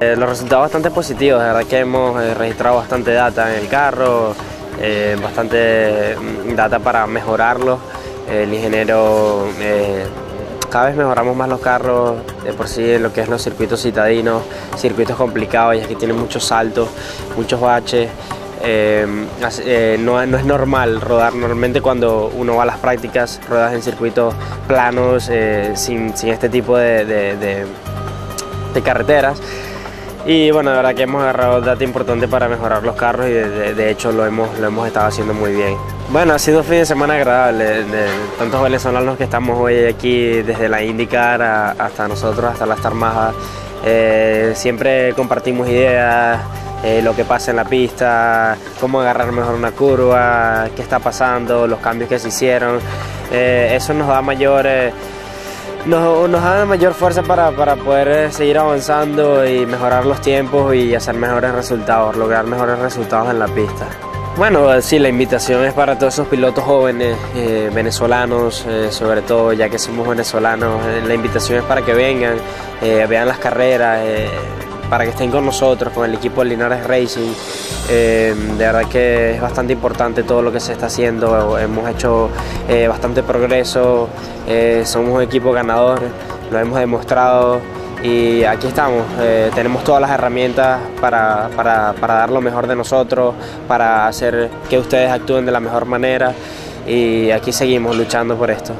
Eh, los resultados bastante positivos, la verdad que hemos eh, registrado bastante data en el carro, eh, bastante mm, data para mejorarlo. El ingeniero cada vez mejoramos más los carros, de por sí en lo que es los circuitos citadinos, circuitos complicados, ya que tienen muchos saltos, muchos baches. no, es normal rodar, normalmente cuando uno va a las prácticas, ruedas en circuitos planos, sin, este tipo de carreteras. Y bueno, de verdad que hemos agarrado datos importante para mejorar los carros y de, hecho lo hemos, lo hemos estado haciendo muy bien. Bueno, ha sido un fin de semana agradable, de, tantos venezolanos que estamos hoy aquí, desde la IndyCar hasta nosotros, hasta la Star eh, siempre compartimos ideas, eh, lo que pasa en la pista, cómo agarrar mejor una curva, qué está pasando, los cambios que se hicieron. Eh, eso nos da mayor nos, nos da mayor fuerza para, poder eh, seguir avanzando y mejorar los tiempos y hacer mejores resultados, lograr mejores resultados en la pista. Bueno, eh, sí, la invitación es para todos esos pilotos jóvenes, eh, venezolanos, sobre todo, ya que somos venezolanos. la invitación es para que vengan, vean las carreras, para que estén con nosotros, con el equipo Linares Racing. de verdad que es bastante importante todo lo que se está haciendo, hemos hecho bastante progreso, eh, somos un equipo ganador, lo hemos demostrado y aquí estamos. Eh, tenemos todas las herramientas para, para, para dar lo mejor de nosotros, para hacer que ustedes actúen de la mejor manera y aquí seguimos luchando por esto.